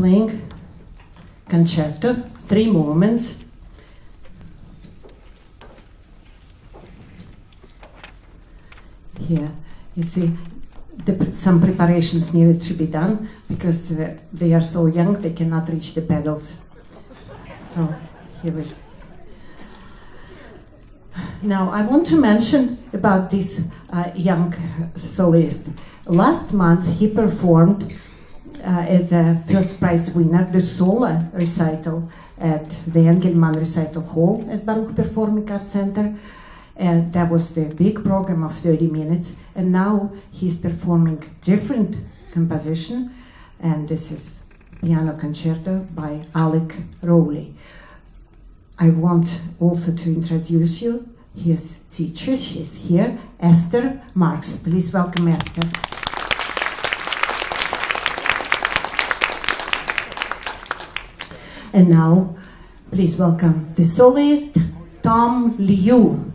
playing concerto, three movements. Here, you see, the, some preparations needed to be done because they are so young they cannot reach the pedals. So, here we go. now, I want to mention about this uh, young soloist. Last month, he performed Uh, as a first prize winner the solo recital at the Engelmann Recital Hall at Baruch Performing Arts Center. And that was the big program of 30 minutes. And now he's performing different composition. And this is piano concerto by Alec Rowley. I want also to introduce you his teacher. She's here, Esther Marks. Please welcome Esther. And now, please welcome the soloist, Tom Liu.